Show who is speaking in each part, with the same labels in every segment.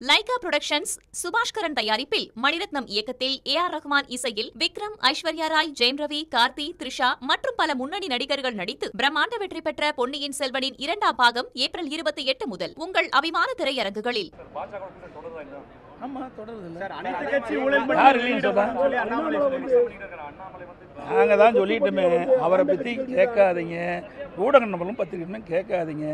Speaker 1: Lyca productions Subaskaran தயாரிப்பில் மணிரத்னம் இயக்கத்தில் A R Rahman இசையில் விக்ரம் ஐஸ்வர்யா ராய் ஜெயம் ரவி கார்த்தி த்ரிஷா மற்றும் பல முன்னணி நடிகர்கள் நடித்து பிரம்மாண்ட வெற்றி பெற்ற பொன்னியின் செல்வனின் இரண்டாம் பாகம் ஏப்ரல் இருபத்தி எட்டு முதல் உங்கள் அபிமான திரையரங்குகளில்.
Speaker 2: நாங்க தான் சொல்லிட்டுமே அவரை பத்தி கேட்காதீங்க ஊடக நம்பரும் பத்திரிகைகளும் கேட்காதீங்க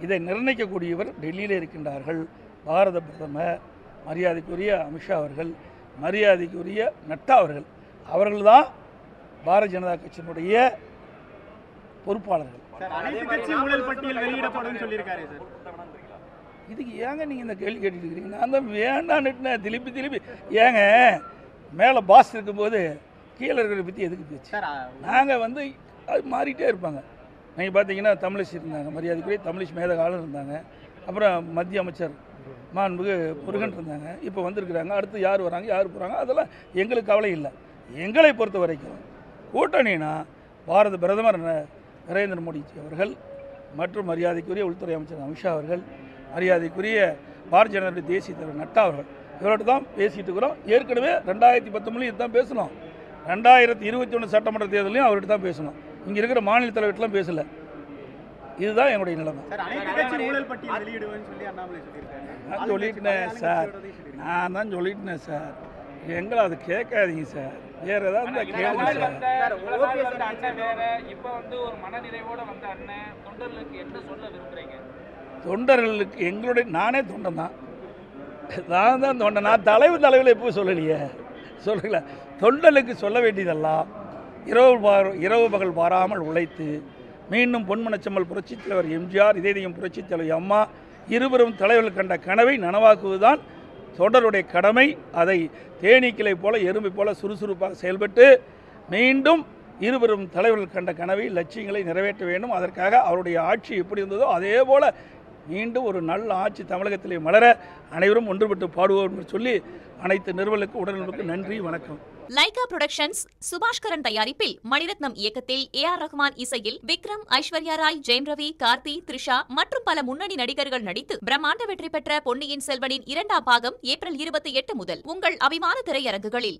Speaker 2: இதை நிர்ணயிக்கக்கூடியவர் டெல்லியில் இருக்கின்றார்கள் பாரத பிரதமர் மரியாதைக்குரிய அமித்ஷா அவர்கள் மரியாதைக்குரிய நட்டா அவர்கள் அவர்கள்தான் பாரதிய ஜனதா கட்சியினுடைய பொறுப்பாளர்கள். இதுக்கு ஏங்க நீங்கள் இந்த கேள்வி கேட்டுட்டு இருக்கிறீங்க நான் தான் வேண்டான்னுட்டு திருப்பி திருப்பி. ஏங்க மேலே பாஸ் இருக்கும்போது கீழே இருக்கிறத பற்றி எதுக்கு பேச்சு?
Speaker 3: சார்
Speaker 2: நாங்கள் வந்து அது மாறிட்டே இருப்பாங்க. நீங்கள் பார்த்தீங்கன்னா தமிழிசை இருந்தாங்க மரியாதைக்குரிய தமிழிசை மேதகாலம் இருந்தாங்க. அப்புறம் மத்திய அமைச்சர் மாண்புகு முருகன் இருந்தாங்க. இப்போ வந்திருக்கிறாங்க. அடுத்து யார் வராங்க? யார் போகிறாங்க அதெல்லாம் எங்களுக்கு கவலை இல்லை. எங்களை பொறுத்த வரைக்கும் கூட்டணினா பாரத பிரதமர் ந- நரேந்திர மோடி அவர்கள் மற்றும் மரியாதைக்குரிய உள்துறை அமைச்சர் அமித்ஷா அவர்கள் மரியாதைக்குரிய பாரதிய ஜனதா தேசிய தலைவர் நட்டா அவர்கள். இவரோட தான் பேசிகிட்டு இருக்கிறோம். ஏற்கனவே ரெண்டாயிரத்தி பத்தொம்பதுலையும் இதுதான் பேசணும். ரெண்டாயிரத்தி இருபத்தி ஒன்று சட்டமன்ற தேர்தலையும் அவர்கிட்ட தான் பேசணும். இங்கே இருக்கிற மாநில தலைவர்கிட்டலாம் பேசல. இதுதான் என்னுடைய நிலைமை. நான் சொல்லிட்டேன் சார். நான் தான் சொல்லிட்டேன் சார். எங்களை அதை கேட்காதீங்க சார். வேற ஏதாவது கேளுங்க சார்.
Speaker 4: இப்ப வந்து ஒரு மனநிறைவோட வந்த அண்ணன். தொண்டர்களுக்கு என்ன சொல்ல விரும்புறீங்க?
Speaker 2: தொண்டர்களுக்கு எங்களுடைய நானே தொண்டன் தான். நான் தான் தொண்டன். நான் தலைவர் தலைவில் எப்போ சொல்லலையே. சொல்லல தொண்டலுக்கு சொல்ல வேண்டியதெல்லாம் இரவு பார் இரவு பகல் பாராமல் உழைத்து மீண்டும் பொன்மனச்சம்மல் புரட்சித் தலைவர் எம்ஜிஆர் இதயம் புரட்சித் தலைவர் அம்மா இருவரும் தலைவர்கள் கண்ட கனவை நனவாக்குவதுதான் தொடருடைய கடமை. அதை தேனீக்கிளை போல எறும்பை போல சுறுசுறுப்பாக செயல்பட்டு மீண்டும் இருவரும் தலைவர்கள் கண்ட கனவை லட்சியங்களை நிறைவேற்ற வேண்டும். அதற்காக அவருடைய ஆட்சி எப்படி இருந்ததோ அதே போல மீண்டும் ஒரு நல்ல ஆட்சி தமிழகத்திலே மலர அனைவரும் ஒன்றுபட்டு பாடுவோம் என்று சொல்லி அனைத்து நிறுவனங்களுக்கு உடல்நலனுக்கு நன்றி வணக்கம்.
Speaker 1: லைகா புரொடக்ஷன்ஸ் சுபாஷ்கரன் தயாரிப்பில் மணிரத்னம் இயக்கத்தில் ஏ ஆர் ரஹ்மான் இசையில் விக்ரம் ஐஸ்வர்யா ராய் ஜெயம் ரவி கார்த்தி த்ரிஷா மற்றும் பல முன்னணி நடிகர்கள் நடித்து பிரம்மாண்ட வெற்றி பெற்ற பொன்னியின் செல்வனின் இரண்டாம் பாகம் ஏப்ரல் இருபத்தி எட்டு முதல் உங்கள் அபிமான திரையரங்குகளில்.